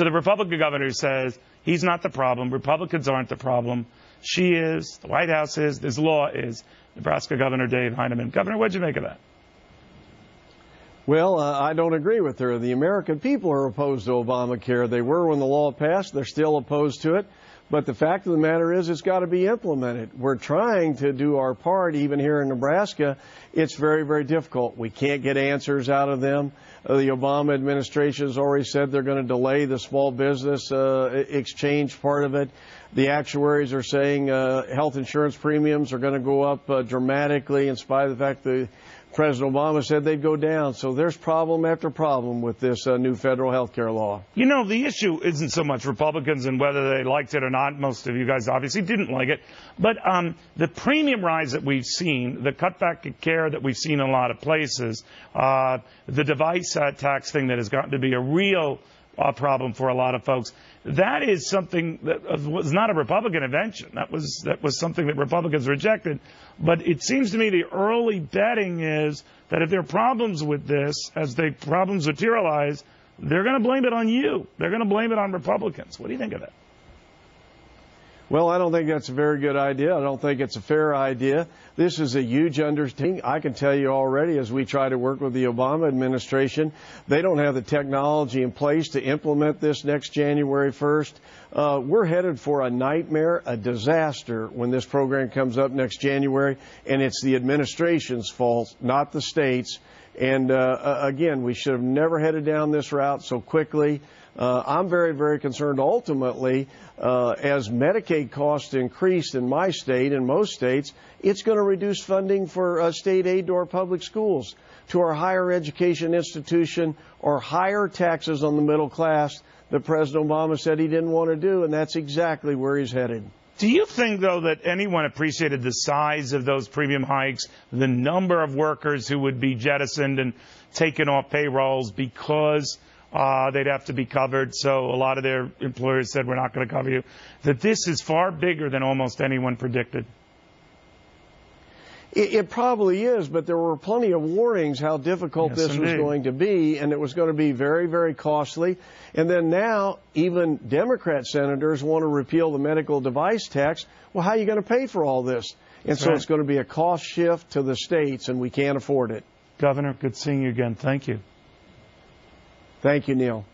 So the Republican governor says he's not the problem. Republicans aren't the problem. She is. The White House is. This law is. Nebraska Governor Dave Heineman. Governor, what'd you make of that? Well, uh, I don't agree with her. The American people are opposed to Obamacare. They were when the law passed. They're still opposed to it. But the fact of the matter is, it's got to be implemented. We're trying to do our part, even here in Nebraska. It's very, very difficult. We can't get answers out of them. Uh, the Obama administration has already said they're going to delay the small business uh, exchange part of it. The actuaries are saying uh, health insurance premiums are going to go up uh, dramatically in spite of the fact that President Obama said they'd go down. So there's problem after problem with this uh, new federal health care law. You know, the issue isn't so much Republicans and whether they liked it or not. Most of you guys obviously didn't like it. But um, the premium rise that we've seen, the cutback in care that we've seen in a lot of places, uh, the device uh, tax thing that has gotten to be a real uh, problem for a lot of folks. That is something that was not a Republican invention. That was that was something that Republicans rejected. But it seems to me the early betting is that if there are problems with this, as the problems materialize, they're going to blame it on you. They're going to blame it on Republicans. What do you think of that? Well, I don't think that's a very good idea. I don't think it's a fair idea. This is a huge undertaking. I can tell you already as we try to work with the Obama administration, they don't have the technology in place to implement this next January 1st. Uh, we're headed for a nightmare, a disaster when this program comes up next January, and it's the administration's fault, not the states. And uh, again, we should have never headed down this route so quickly. Uh, I'm very, very concerned ultimately uh, as Medicaid costs increase in my state and most states, it's going to reduce funding for uh, state aid to our public schools, to our higher education institution, or higher taxes on the middle class that President Obama said he didn't want to do, and that's exactly where he's headed. Do you think, though, that anyone appreciated the size of those premium hikes, the number of workers who would be jettisoned and taken off payrolls because uh, they'd have to be covered. So a lot of their employers said, we're not going to cover you. That this is far bigger than almost anyone predicted. It, it probably is, but there were plenty of warnings how difficult yes, this indeed. was going to be, and it was going to be very, very costly. And then now, even Democrat senators want to repeal the medical device tax. Well, how are you going to pay for all this? And That's so right. it's going to be a cost shift to the states, and we can't afford it. Governor, good seeing you again. Thank you. Thank you, Neil.